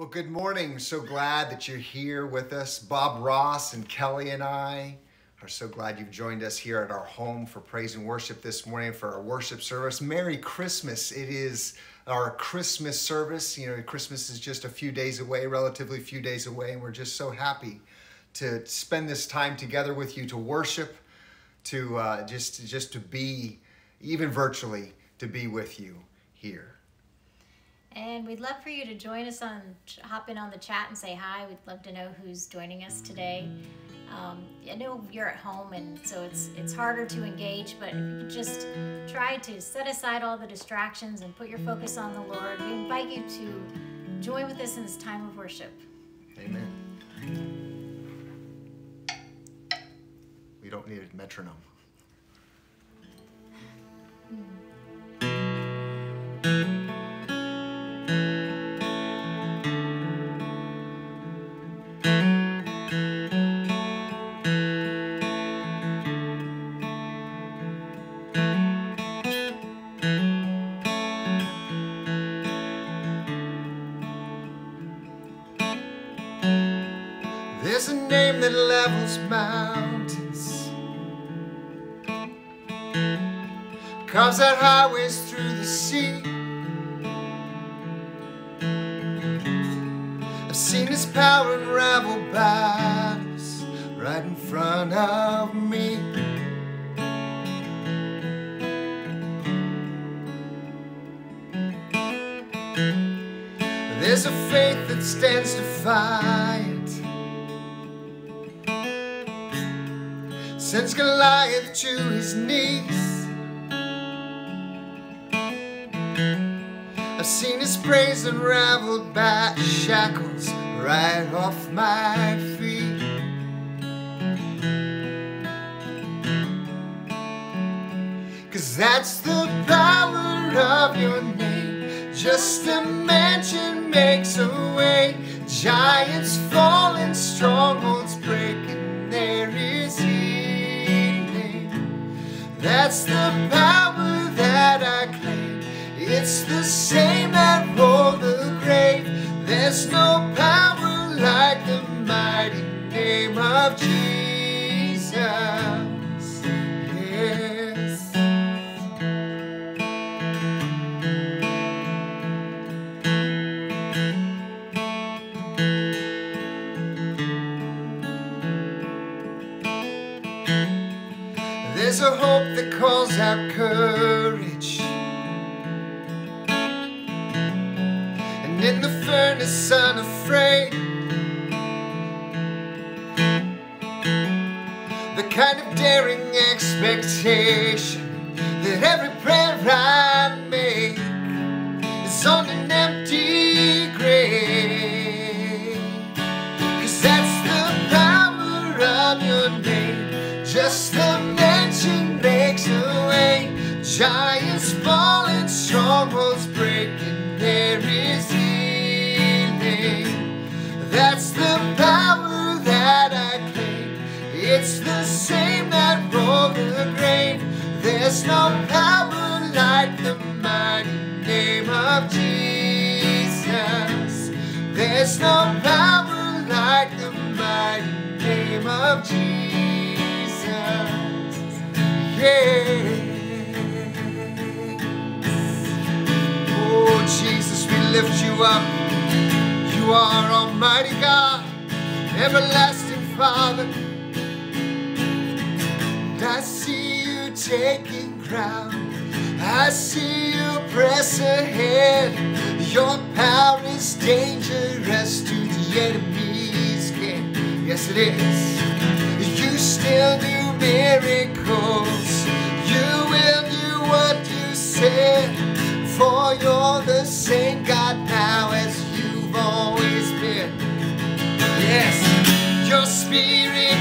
Well, good morning. So glad that you're here with us. Bob Ross and Kelly and I are so glad you've joined us here at our home for praise and worship this morning for our worship service. Merry Christmas. It is our Christmas service. You know, Christmas is just a few days away, relatively few days away, and we're just so happy to spend this time together with you to worship, to uh, just just to be, even virtually, to be with you here. And we'd love for you to join us on, hop in on the chat and say hi. We'd love to know who's joining us today. Um, I know you're at home, and so it's it's harder to engage. But if you just try to set aside all the distractions and put your focus on the Lord, we invite you to join with us in this time of worship. Amen. We don't need a metronome. There's a name that levels mountains, carves out highways through the sea. I've seen his power unravel battles right in front of me. There's a faith that stands defiant. Sends Goliath to his knees. I've seen his praise unraveled by shackles right off my feet. Cause that's the power of your name. Just a mention makes a way. Giants falling, strongholds breaking. There is healing. That's the power that I claim. It's the same that rolled the grave. There's no power like the mighty name of Jesus. Calls out courage. And in the furnace, unafraid. The kind of daring expectation Giants falling, strongholds breaking. There is healing. That's the power that I claim. It's the same that rolled the grain. There's no power lift you up. You are Almighty God, everlasting Father. And I see you taking ground. I see you press ahead. Your power is dangerous to the enemy's camp. Yes, it is. You still do miracles. You will do what you said. For you're the same God spirit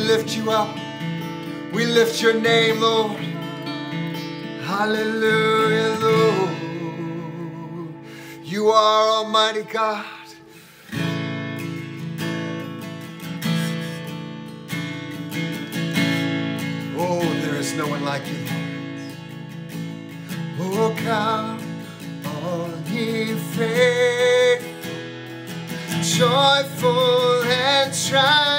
lift you up. We lift your name, Lord. Hallelujah, Lord. You are Almighty God. Oh, there is no one like you, Lord. Oh, come, all ye faithful, joyful and triumphant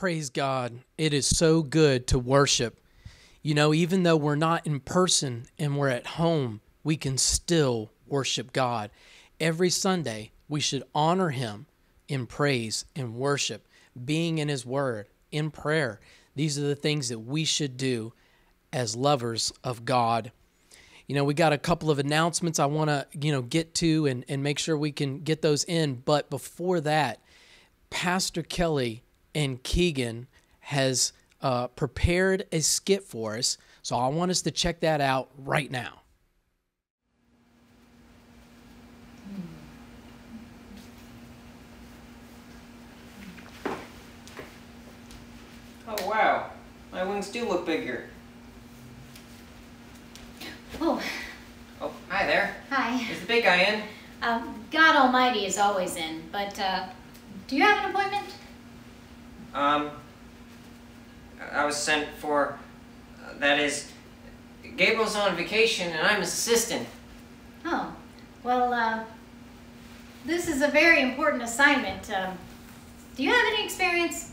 Praise God. It is so good to worship. You know, even though we're not in person and we're at home, we can still worship God. Every Sunday, we should honor Him in praise and worship, being in His Word, in prayer. These are the things that we should do as lovers of God. You know, we got a couple of announcements I want to, you know, get to and, and make sure we can get those in. But before that, Pastor Kelly and Keegan has uh, prepared a skit for us. So I want us to check that out right now. Oh wow, my wings do look bigger. Oh, Oh, hi there. hi. Is the big guy in? Um, God Almighty is always in, but uh, do you have an appointment? Um, I was sent for. Uh, that is, Gabriel's on vacation and I'm his assistant. Oh, well, uh, this is a very important assignment. Um, do you have any experience?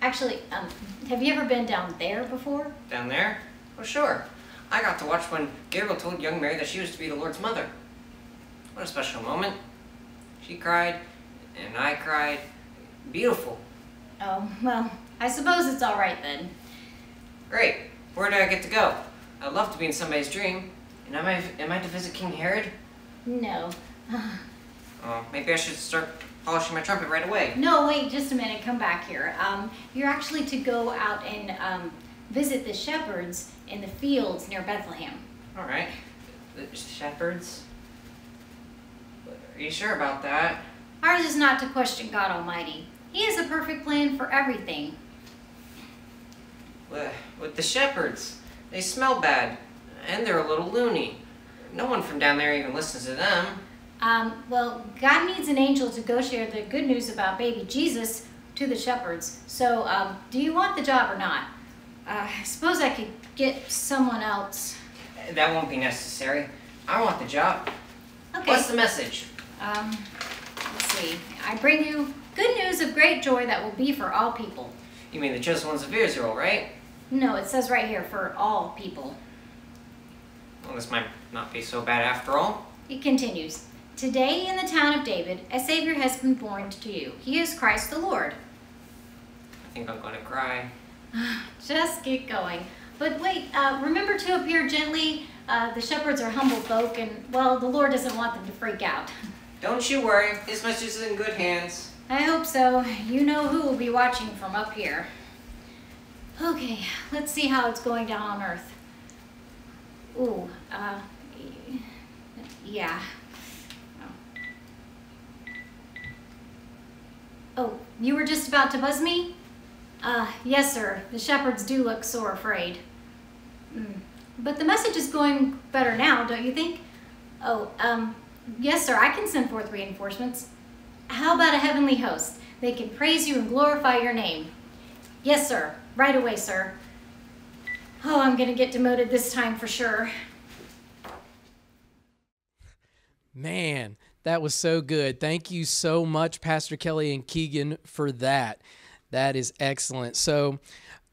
Actually, um, have you ever been down there before? Down there? Oh, sure. I got to watch when Gabriel told young Mary that she was to be the Lord's mother. What a special moment. She cried, and I cried. Beautiful. Oh, well, I suppose it's all right then. Great. Where do I get to go? I'd love to be in somebody's dream. And am I, am I to visit King Herod? No. Oh, maybe I should start polishing my trumpet right away. No, wait, just a minute. Come back here. Um, you're actually to go out and um, visit the shepherds in the fields near Bethlehem. All right. The shepherds? Are you sure about that? Ours is not to question God Almighty. He has a perfect plan for everything. With, with the shepherds. They smell bad. And they're a little loony. No one from down there even listens to them. Um, well, God needs an angel to go share the good news about baby Jesus to the shepherds. So, um, do you want the job or not? Uh, I suppose I could get someone else. That won't be necessary. I want the job. Okay. What's the message? Um, let's see. I bring you good news of great joy that will be for all people. You mean the chosen ones of Israel, right? No, it says right here for all people. Well, this might not be so bad after all. It continues. Today in the town of David, a Savior has been born to you. He is Christ the Lord. I think I'm going to cry. Just get going. But wait, uh, remember to appear gently. Uh, the shepherds are humble folk, and well, the Lord doesn't want them to freak out. Don't you worry. This message is in good hands. I hope so. You know who will be watching from up here. Okay, let's see how it's going down on Earth. Ooh, uh, yeah. Oh. you were just about to buzz me? Uh, yes, sir. The shepherds do look sore afraid. Mm. But the message is going better now, don't you think? Oh, um, yes, sir. I can send forth reinforcements. How about a heavenly host? They can praise you and glorify your name. Yes, sir. Right away, sir. Oh, I'm gonna get demoted this time for sure. Man, that was so good. Thank you so much, Pastor Kelly and Keegan, for that. That is excellent. So,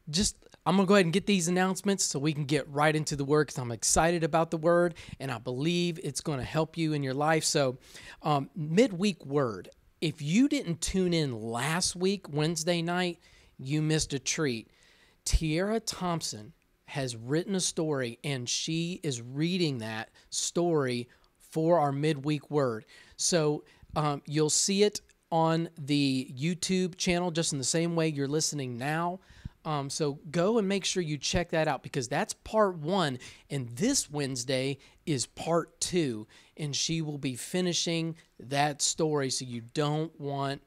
just I'm going to go ahead and get these announcements so we can get right into the word because I'm excited about the word and I believe it's going to help you in your life. So, um, midweek word. If you didn't tune in last week, Wednesday night, you missed a treat. Tiara Thompson has written a story and she is reading that story for our midweek word. So um, you'll see it on the YouTube channel just in the same way you're listening now. Um, so go and make sure you check that out because that's part one. And this Wednesday is part two. And she will be finishing that story. So you don't want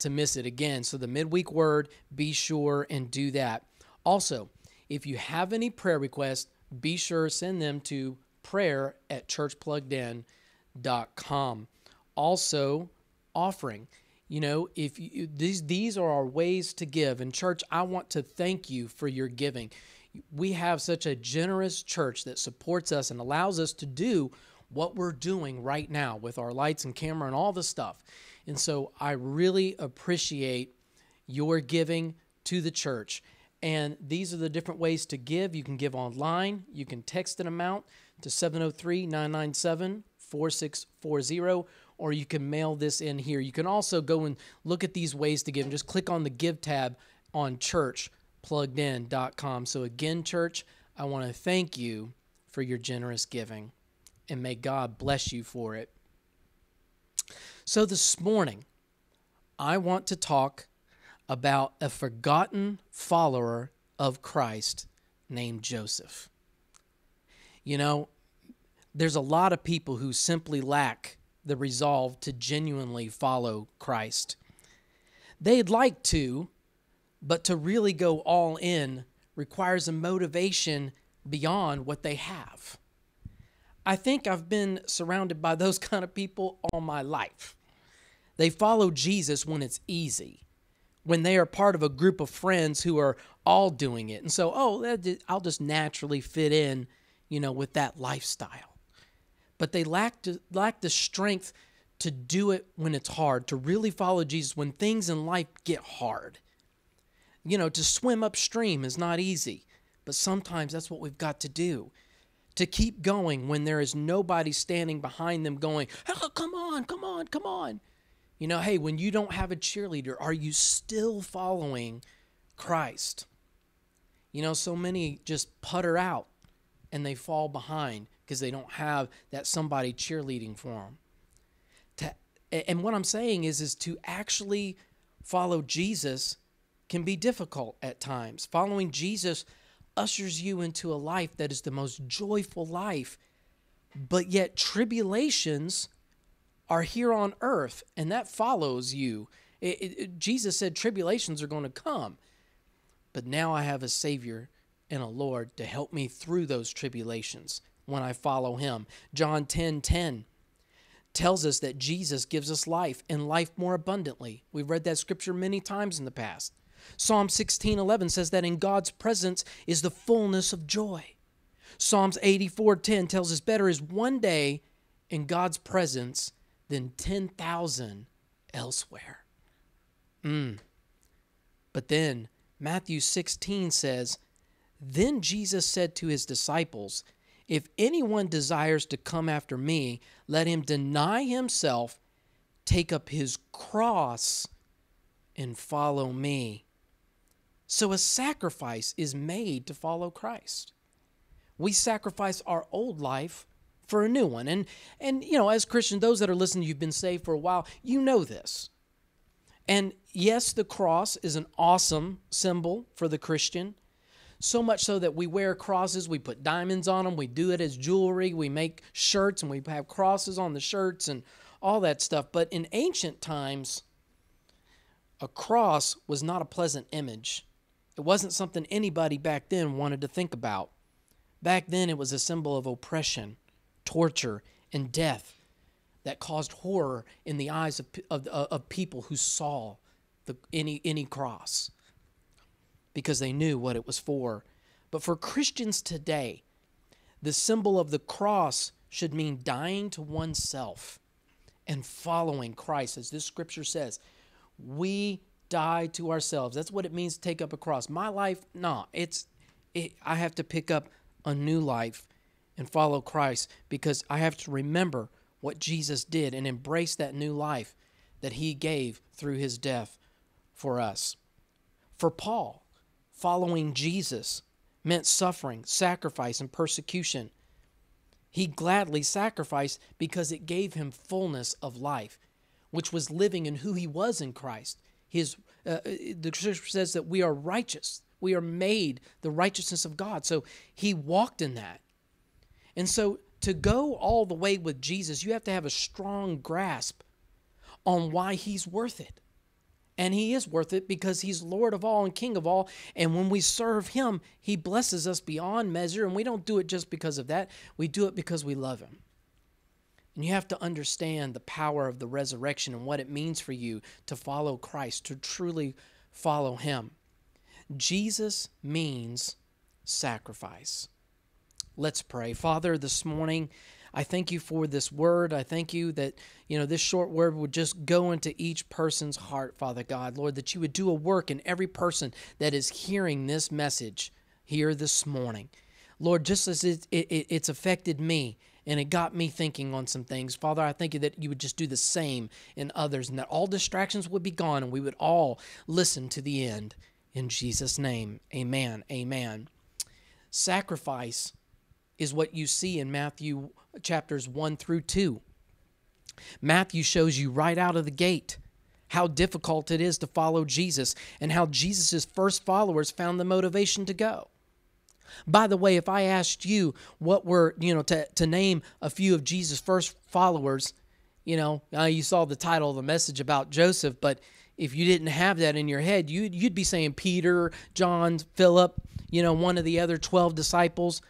to miss it again. So the midweek word, be sure and do that. Also, if you have any prayer requests, be sure send them to prayer at churchpluggedin.com. Also, offering. You know, if you, these these are our ways to give. And church, I want to thank you for your giving. We have such a generous church that supports us and allows us to do what we're doing right now with our lights and camera and all the stuff. And so I really appreciate your giving to the church. And these are the different ways to give. You can give online, you can text an amount to 703 997 4640, or you can mail this in here. You can also go and look at these ways to give and just click on the Give tab on churchpluggedin.com. So, again, church, I want to thank you for your generous giving, and may God bless you for it. So, this morning, I want to talk about a forgotten follower of Christ named Joseph. You know, there's a lot of people who simply lack the resolve to genuinely follow Christ. They'd like to, but to really go all in requires a motivation beyond what they have. I think I've been surrounded by those kind of people all my life. They follow Jesus when it's easy, when they are part of a group of friends who are all doing it. And so, oh, I'll just naturally fit in, you know, with that lifestyle. But they lack, to, lack the strength to do it when it's hard, to really follow Jesus when things in life get hard. You know, to swim upstream is not easy, but sometimes that's what we've got to do. To keep going when there is nobody standing behind them going, oh, come on, come on, come on. You know, hey, when you don't have a cheerleader, are you still following Christ? You know, so many just putter out and they fall behind because they don't have that somebody cheerleading for them. To, and what I'm saying is, is to actually follow Jesus can be difficult at times. Following Jesus ushers you into a life that is the most joyful life, but yet tribulations are here on earth, and that follows you. It- it- it- Jesus said tribulations are going to come, but now I have a Savior and a Lord to help me through those tribulations when I follow Him. John 10 10 tells us that Jesus gives us life and life more abundantly. We've read that scripture many times in the past. Psalm 16:11 says that in God's presence is the fullness of joy. Psalms 84:10 tells us better is one day in God's presence than 10,000 elsewhere. Mm. But then Matthew 16 says, Then Jesus said to his disciples, If anyone desires to come after me, let him deny himself, take up his cross, and follow me. So a sacrifice is made to follow Christ. We sacrifice our old life for a new one. And and you know, as Christians, those that are listening, you've been saved for a while, you know this. And yes, the cross is an awesome symbol for the Christian. So much so that we wear crosses, we put diamonds on them, we do it as jewelry, we make shirts and we have crosses on the shirts and all that stuff. But in ancient times, a cross was not a pleasant image. It wasn't something anybody back then wanted to think about. Back then, it was a symbol of oppression, torture, and death that caused horror in the eyes of, of, of people who saw the, any, any cross because they knew what it was for. But for Christians today, the symbol of the cross should mean dying to oneself and following Christ. As this scripture says, we die to ourselves. That's what it means to take up a cross. My life, no, it's it, I have to pick up a new life and follow Christ because I have to remember what Jesus did and embrace that new life that he gave through his death for us. For Paul, following Jesus meant suffering, sacrifice, and persecution. He gladly sacrificed because it gave him fullness of life, which was living in who he was in Christ. His uh, the scripture says that we are righteous. We are made the righteousness of God. So he walked in that. And so to go all the way with Jesus, you have to have a strong grasp on why he's worth it. And he is worth it because he's Lord of all and King of all. And when we serve him, he blesses us beyond measure. And we don't do it just because of that, we do it because we love him. And you have to understand the power of the resurrection and what it means for you to follow Christ, to truly follow him. Jesus means sacrifice. Let's pray. Father, this morning, I thank you for this word. I thank you that, you know, this short word would just go into each person's heart, Father God. Lord, that you would do a work in every person that is hearing this message here this morning. Lord, just as it, it, it's affected me and it got me thinking on some things, Father, I thank you that you would just do the same in others and that all distractions would be gone and we would all listen to the end. In Jesus' name, amen. Amen. Sacrifice is what you see in Matthew chapters 1 through 2. Matthew shows you right out of the gate how difficult it is to follow Jesus and how Jesus' first followers found the motivation to go. By the way, if I asked you what were, you know, to, to name a few of Jesus' first followers, you know, uh, you saw the title of the message about Joseph, but if you didn't have that in your head, you'd, you'd be saying Peter, John, Philip, you know, one of the other 12 disciples.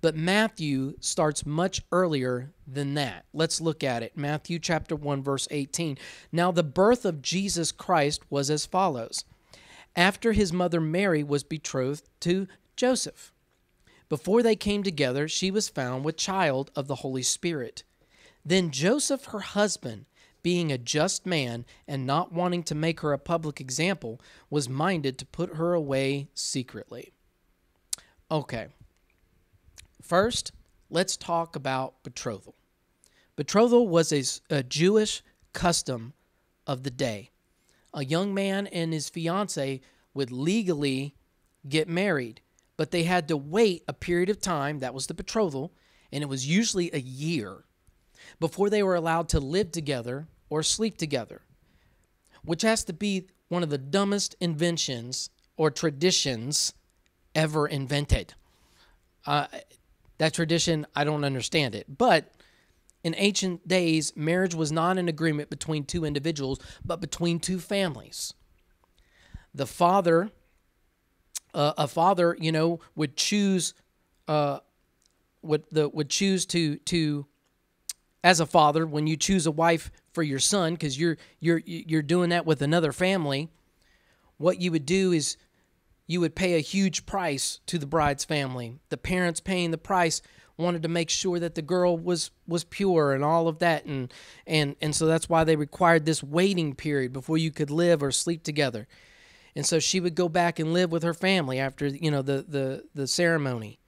But Matthew starts much earlier than that. Let's look at it. Matthew chapter 1 verse 18. Now the birth of Jesus Christ was as follows. After his mother Mary was betrothed to Joseph, before they came together, she was found with child of the Holy Spirit. Then Joseph, her husband, being a just man and not wanting to make her a public example, was minded to put her away secretly. Okay. First, let's talk about betrothal. Betrothal was a, a Jewish custom of the day. A young man and his fiancee would legally get married, but they had to wait a period of time, that was the betrothal, and it was usually a year, before they were allowed to live together or sleep together, which has to be one of the dumbest inventions or traditions ever invented. Uh, that tradition, I don't understand it. But in ancient days, marriage was not an agreement between two individuals, but between two families. The father, uh, a father, you know, would choose, uh, would the would choose to to, as a father, when you choose a wife for your son, because you're you're you're doing that with another family. What you would do is you would pay a huge price to the bride's family. The parents paying the price wanted to make sure that the girl was was pure and all of that and and and so that's why they required this waiting period before you could live or sleep together. And so she would go back and live with her family after you know the the the ceremony.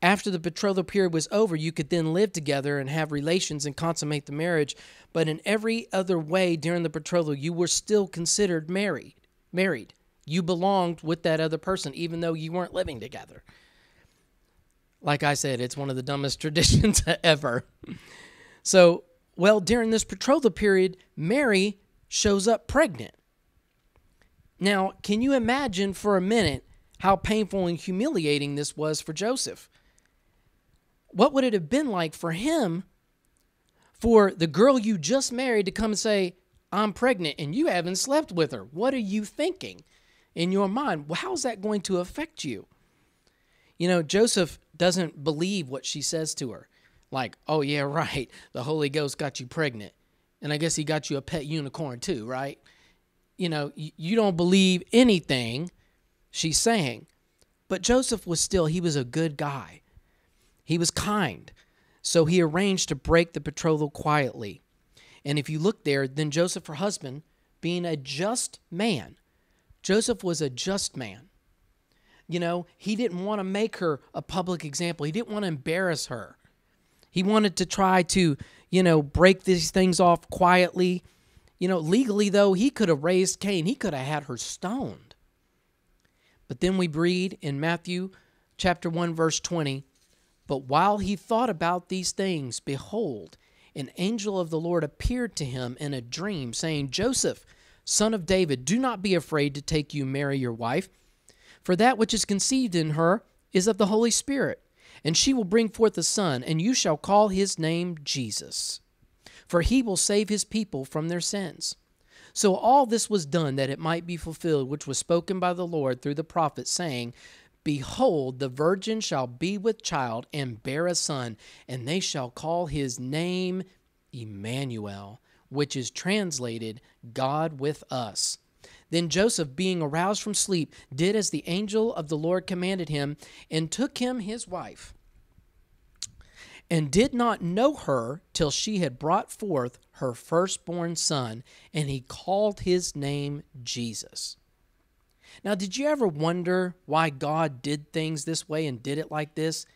After the betrothal period was over, you could then live together and have relations and consummate the marriage. But in every other way during the betrothal, you were still considered married. Married you belonged with that other person, even though you weren't living together. Like I said, it's one of the dumbest traditions ever. So, well, during this betrothal period, Mary shows up pregnant. Now, can you imagine for a minute how painful and humiliating this was for Joseph? What would it have been like for him for the girl you just married to come and say, I'm pregnant and you haven't slept with her? What are you thinking? in your mind. Well, how is that going to affect you? You know, Joseph doesn't believe what she says to her. Like, oh, yeah, right. The Holy Ghost got you pregnant. And I guess he got you a pet unicorn too, right? You know, you don't believe anything she's saying. But Joseph was still, he was a good guy. He was kind. So he arranged to break the betrothal quietly. And if you look there, then Joseph, her husband, being a just man, Joseph was a just man. You know, he didn't want to make her a public example. He didn't want to embarrass her. He wanted to try to, you know, break these things off quietly. You know, legally, though, he could have raised Cain, he could have had her stoned. But then we read in Matthew chapter 1, verse 20 But while he thought about these things, behold, an angel of the Lord appeared to him in a dream, saying, Joseph, son of David, do not be afraid to take you Mary your wife, for that which is conceived in her is of the Holy Spirit, and she will bring forth a son, and you shall call his name Jesus, for he will save his people from their sins. So all this was done that it might be fulfilled, which was spoken by the Lord through the prophet, saying, Behold, the virgin shall be with child and bear a son, and they shall call his name Emmanuel which is translated God with us. Then Joseph, being aroused from sleep, did as the angel of the Lord commanded him, and took him his wife, and did not know her till she had brought forth her firstborn son, and he called his name Jesus. Now, did you ever wonder why God did things this way and did it like this?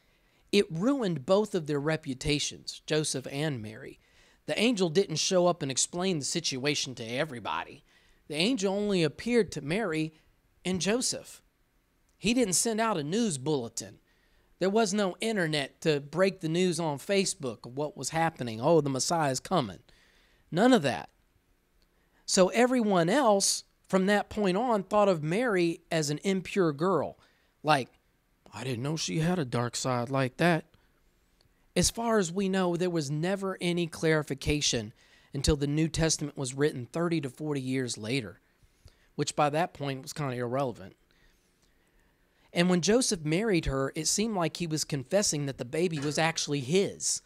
It ruined both of their reputations, Joseph and Mary. The angel didn't show up and explain the situation to everybody. The angel only appeared to Mary and Joseph. He didn't send out a news bulletin. There was no internet to break the news on Facebook of what was happening. Oh, the Messiah is coming. None of that. So everyone else from that point on thought of Mary as an impure girl. Like, I didn't know she had a dark side like that. As far as we know, there was never any clarification until the New Testament was written 30 to 40 years later, which by that point was kind of irrelevant. And when Joseph married her, it seemed like he was confessing that the baby was actually his.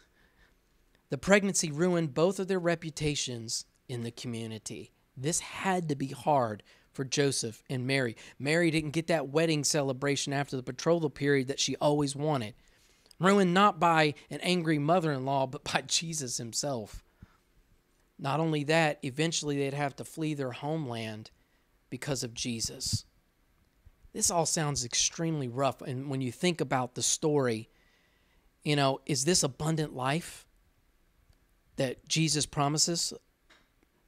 The pregnancy ruined both of their reputations in the community. This had to be hard for Joseph and Mary. Mary didn't get that wedding celebration after the betrothal period that she always wanted. Ruined not by an angry mother in law, but by Jesus himself. Not only that, eventually they'd have to flee their homeland because of Jesus. This all sounds extremely rough. And when you think about the story, you know, is this abundant life that Jesus promises?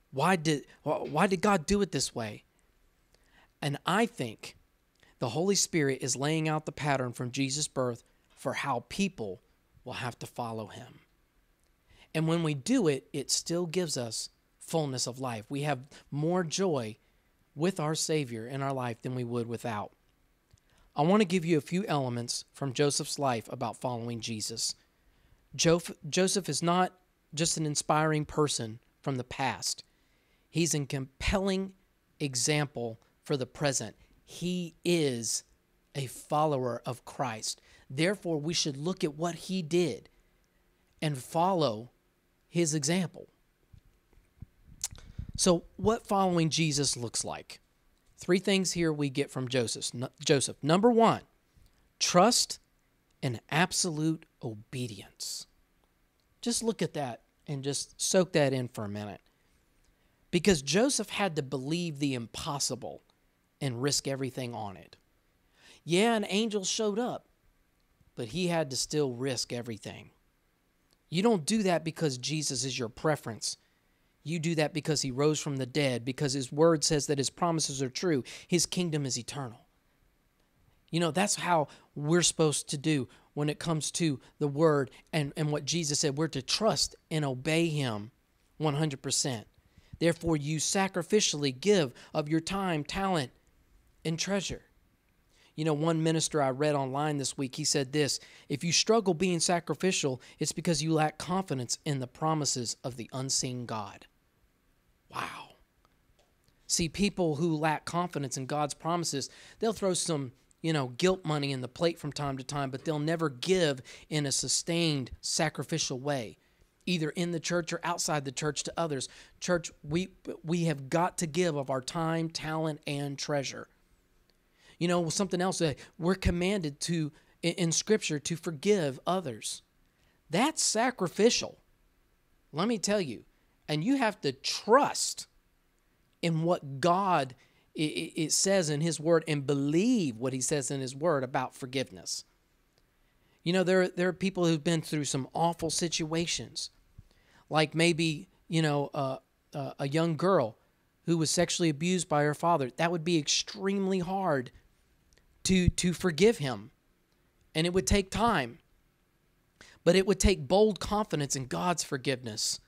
Why did why did God do it this way? And I think the Holy Spirit is laying out the pattern from Jesus' birth for how people will have to follow him. And when we do it, it still gives us fullness of life. We have more joy with our Savior in our life than we would without. I want to give you a few elements from Joseph's life about following Jesus. Jo- Joseph is not just an inspiring person from the past, he's a compelling example for the present. He is a follower of Christ. Therefore, we should look at what he did and follow his example. So, what following Jesus looks like? Three things here we get from Joseph. Joseph. Number one, trust and absolute obedience. Just look at that and just soak that in for a minute. Because Joseph had to believe the impossible and risk everything on it. Yeah, an angel showed up, but he had to still risk everything. You don't do that because Jesus is your preference. You do that because he rose from the dead, because his word says that his promises are true. His kingdom is eternal. You know, that's how we're supposed to do when it comes to the word and, and what Jesus said. We're to trust and obey him 100%. Therefore, you sacrificially give of your time, talent, and treasure. You know, one minister I read online this week, he said this If you struggle being sacrificial, it's because you lack confidence in the promises of the unseen God. Wow. See, people who lack confidence in God's promises, they'll throw some, you know, guilt money in the plate from time to time, but they'll never give in a sustained, sacrificial way, either in the church or outside the church to others. Church, we we have got to give of our time, talent, and treasure. You know, something else that we're commanded to in, Scripture to forgive others. That's sacrificial. Let me tell you. And you have to trust in what God it says in His Word and believe what He says in His Word about forgiveness. You know, there, there are people who've been through some awful situations, like maybe, you know, uh, uh, a young girl who was sexually abused by her father. That would be extremely hard to, to forgive him, and it would take time. But it would take bold confidence in God's forgiveness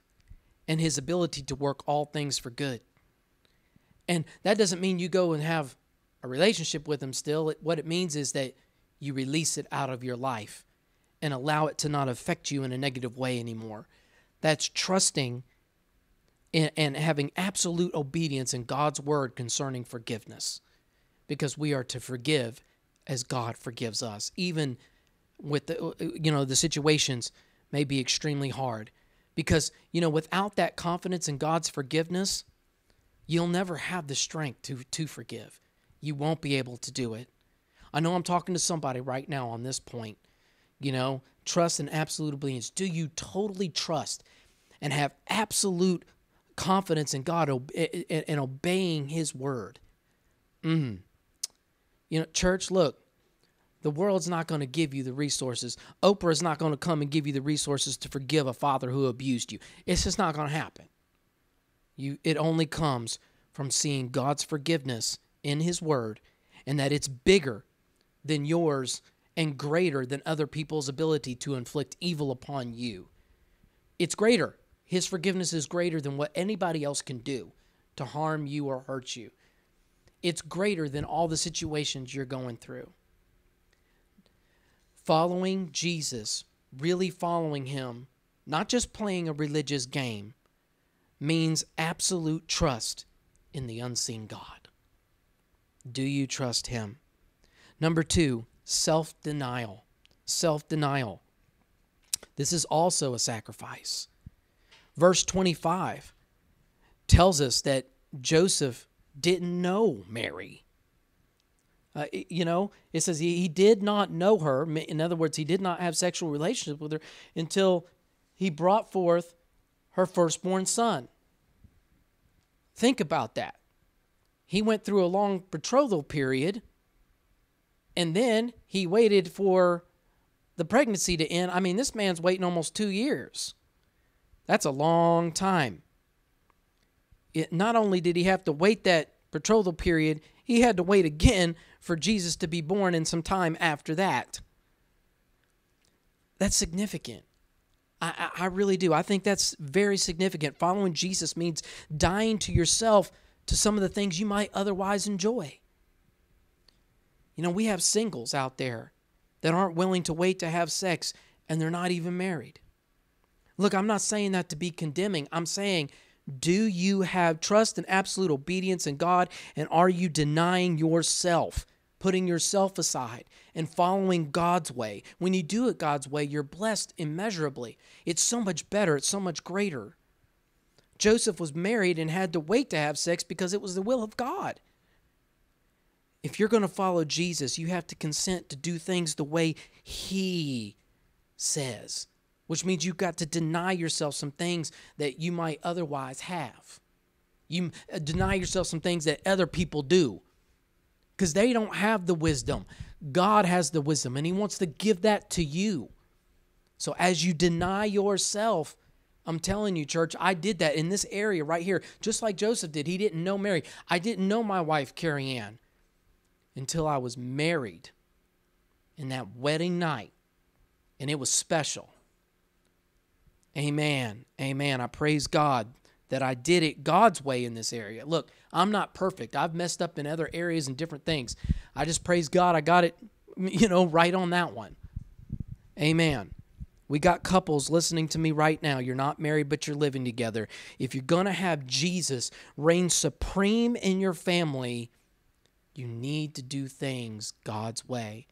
and his ability to work all things for good. And that doesn't mean you go and have a relationship with him still. What it means is that you release it out of your life and allow it to not affect you in a negative way anymore. That's trusting and, and having absolute obedience in God's word concerning forgiveness because we are to forgive as God forgives us, even with the you know the situations may be extremely hard. Because you know without that confidence in God's forgiveness you'll never have the strength to to forgive. You won't be able to do it. I know I'm talking to somebody right now on this point you know trust and absolute obedience. Do you totally trust and have absolute confidence in God and obeying his word? Mm. You know church look the world's not going to give you the resources. Oprah is not going to come and give you the resources to forgive a father who abused you. It's just not going to happen. You, it only comes from seeing God's forgiveness in His Word and that it's bigger than yours and greater than other people's ability to inflict evil upon you. It's greater. His forgiveness is greater than what anybody else can do. to harm you or hurt you. It's greater than all the situations you're going through. Following Jesus, really following Him, not just playing a religious game, means absolute trust in the unseen God. Do you trust Him? Number two, self denial. Self denial. This is also a sacrifice. Verse 25 tells us that Joseph didn't know Mary. Uh, you know, it says he, he did not know her. In other words, he did not have sexual relationship with her until he brought forth her firstborn son. Think about that. He went through a long betrothal period and then he waited for the pregnancy to end. I mean, this man's waiting almost two years. That's a long time. It, not only did he have to wait that betrothal period, he had to wait again for Jesus to be born in some time after that. That's significant. I, I, I really do. I think that's very significant. Following Jesus means dying to yourself to some of the things you might otherwise enjoy. You know, we have singles out there that aren't willing to wait to have sex and they're not even married. Look, I'm not saying that to be condemning. I'm saying, do you have trust and absolute obedience in God? And are you denying yourself, putting yourself aside, and following God's way? When you do it God's way, you're blessed immeasurably. It's so much better, it's so much greater. Joseph was married and had to wait to have sex because it was the will of God. If you're going to follow Jesus, you have to consent to do things the way He says, which means you've got to deny yourself some things that you might otherwise have. You uh, deny yourself some things that other people do because they don't have the wisdom. God has the wisdom, and He wants to give that to you. So as you deny yourself, I'm telling you, church, I did that in this area right here, just like Joseph did. He didn't know Mary. I didn't know my wife, Carrie Ann, until I was married in that wedding night, and it was special. Amen. Amen. I praise God that I did it God's way in this area. Look, I'm not perfect. I've messed up in other areas and different things. I just praise God I got it, you know, right on that one. Amen. We got couples listening to me right now. You're not married, but you're living together. If you're going to have Jesus reign supreme in your family, you need to do things God's way,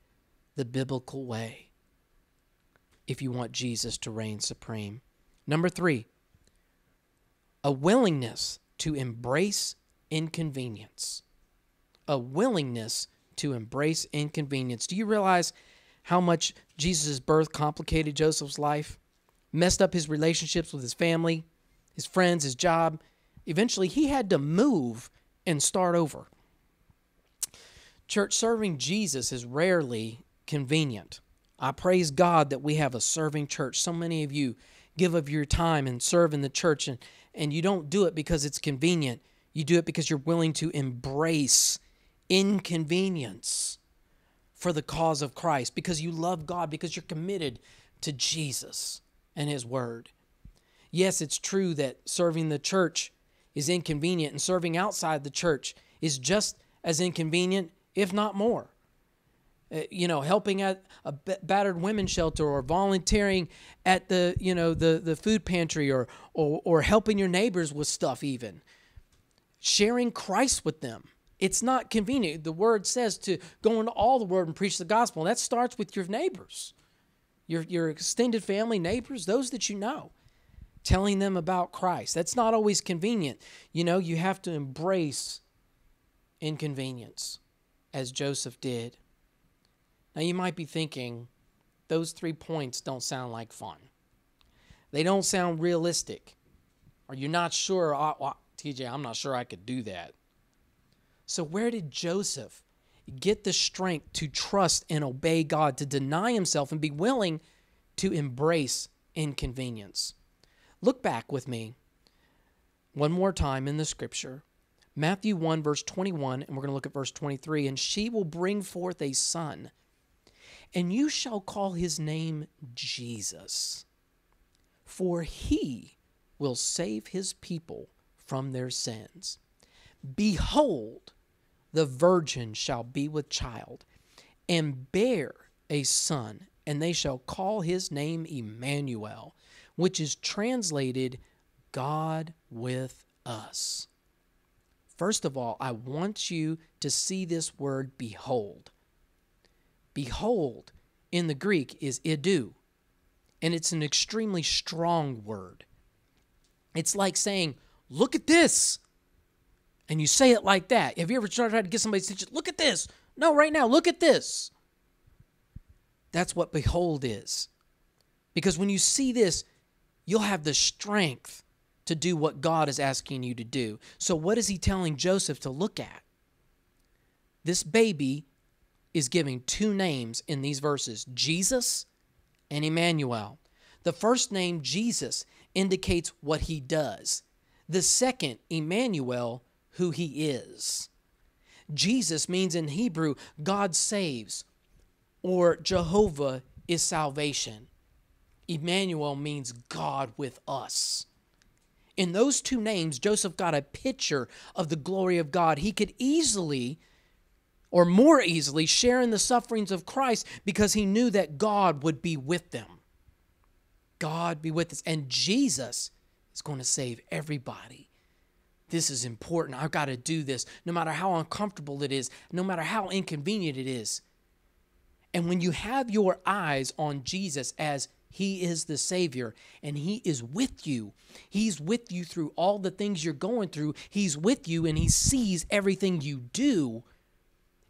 the biblical way, if you want Jesus to reign supreme. Number three, a willingness to embrace inconvenience. A willingness to embrace inconvenience. Do you realize how much Jesus' birth complicated Joseph's life? Messed up his relationships with his family, his friends, his job. Eventually, he had to move and start over. Church serving Jesus is rarely convenient. I praise God that we have a serving church. So many of you give of your time and serve in the church, and, and you don't do it because it's convenient. You do it because you're willing to embrace inconvenience for the cause of Christ, because you love God, because you're committed to Jesus and His Word. Yes, it's true that serving the church is inconvenient, and serving outside the church is just as inconvenient, if not more. Uh, you know, helping at a battered women's shelter or volunteering at the, you know, the, the food pantry or, or, or helping your neighbors with stuff, even. Sharing Christ with them. It's not convenient. The word says to go into all the world and preach the gospel. That starts with your neighbors, your, your extended family, neighbors, those that you know telling them about Christ. That's not always convenient. You know, you have to embrace inconvenience as Joseph did. Now, you might be thinking, those three points don't sound like fun. They don't sound realistic. Are you're not sure, "Oh, TJ, I'm not sure I could do that. So, where did Joseph get the strength to trust and obey God, to deny himself and be willing to embrace inconvenience? Look back with me one more time in the scripture. Matthew 1, verse 21, and we're going to look at verse 23. And she will bring forth a son, and you shall call his name Jesus, for he will save his people from their sins. Behold, the virgin shall be with child and bear a son, and they shall call his name Emmanuel, which is translated God with us. First of all, I want you to see this word behold. Behold in the Greek is idou, and it's an extremely strong word. It's like saying, Look at this. And you say it like that. Have you ever tried to get somebody's attention? Look at this. No, right now, look at this. That's what behold is. Because when you see this, you'll have the strength to do what God is asking you to do. So, what is he telling Joseph to look at? This baby is giving two names in these verses Jesus and Emmanuel. The first name, Jesus, indicates what he does, the second, Emmanuel, who he is. Jesus means in Hebrew, God saves, or Jehovah is salvation. Emmanuel means God with us. In those two names, Joseph got a picture of the glory of God. He could easily, or more easily, share in the sufferings of Christ because he knew that God would be with them. God be with us. And Jesus is going to save everybody. This is important. I've got to do this no matter how uncomfortable it is, no matter how inconvenient it is. And when you have your eyes on Jesus as he is the Savior and He is with you. He's with you through all the things you're going through. He's with you and He sees everything you do.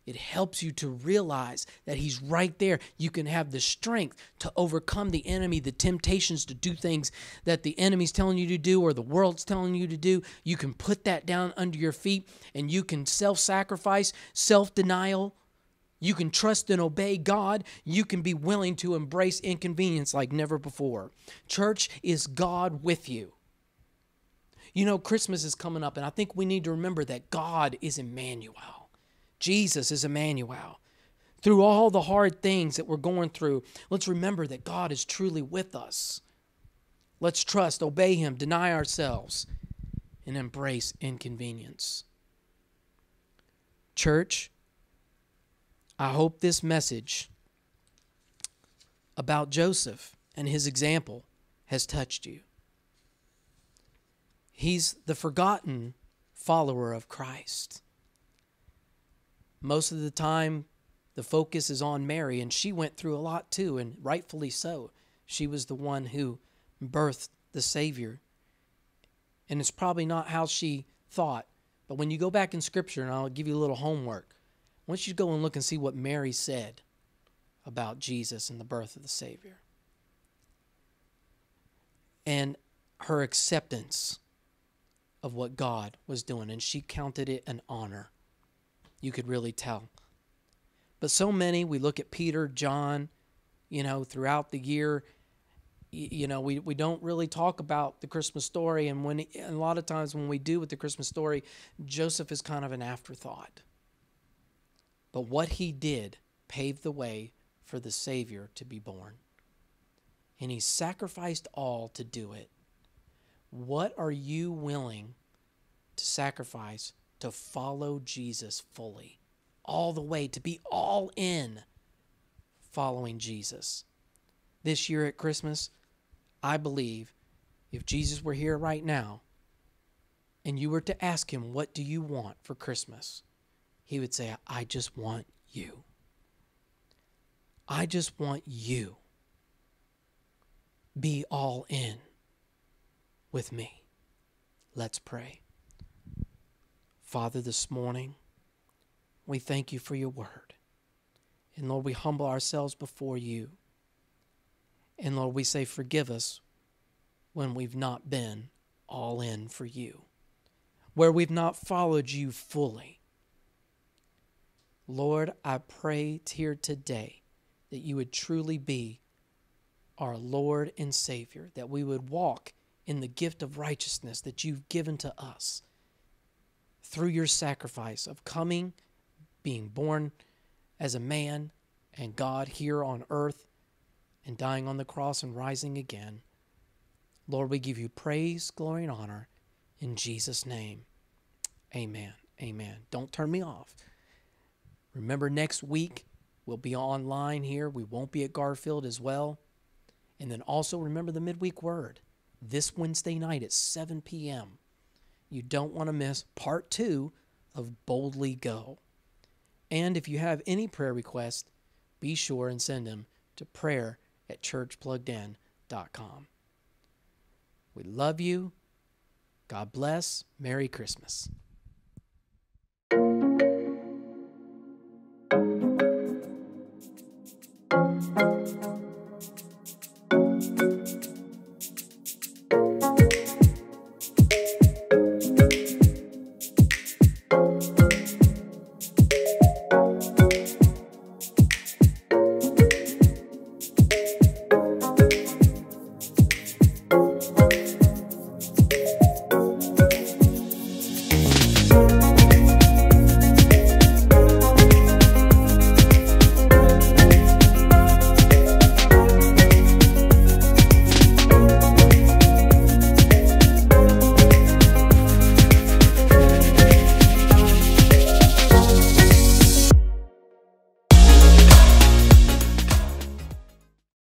It helps you to realize that He's right there. You can have the strength to overcome the enemy, the temptations to do things that the enemy's telling you to do or the world's telling you to do. You can put that down under your feet and you can self sacrifice, self denial. You can trust and obey God. You can be willing to embrace inconvenience like never before. Church is God with you. You know, Christmas is coming up, and I think we need to remember that God is Emmanuel. Jesus is Emmanuel. Through all the hard things that we're going through, let's remember that God is truly with us. Let's trust, obey Him, deny ourselves, and embrace inconvenience. Church, I hope this message about Joseph and his example has touched you. He's the forgotten follower of Christ. Most of the time, the focus is on Mary, and she went through a lot too, and rightfully so. She was the one who birthed the Savior. And it's probably not how she thought. But when you go back in Scripture, and I'll give you a little homework, want you go and look and see what Mary said about Jesus and the birth of the Savior. And her acceptance of what God was doing. And she counted it an honor. You could really tell. But so many, we look at Peter, John, you know, throughout the year, you know, we, we don't really talk about the Christmas story. And when and a lot of times when we do with the Christmas story, Joseph is kind of an afterthought. But what he did paved the way for the Savior to be born. And he sacrificed all to do it. What are you willing to sacrifice to follow Jesus fully? All the way, to be all in following Jesus. This year at Christmas, I believe if Jesus were here right now and you were to ask him, What do you want for Christmas? he would say, I just want you. I just want you. Be all in with me. Let's pray. Father, this morning, we thank you for your word. And Lord, we humble ourselves before you. And Lord, we say, forgive us when we've not been all in for you, where we've not followed you fully. Lord, I pray here today that you would truly be our Lord and Savior, that we would walk in the gift of righteousness that you've given to us through your sacrifice of coming, being born as a man and God here on earth, and dying on the cross and rising again. Lord, we give you praise, glory, and honor in Jesus' name. Amen. Amen. Don't turn me off. Remember, next week we'll be online here. We won't be at Gar-Field as well. And then also remember the midweek word this Wednesday night at 7 p.m. You don't want to miss part two of Boldly Go. And if you have any prayer requests, be sure and send them to prayer at churchpluggedin.com. We love you. God bless. Merry Christmas.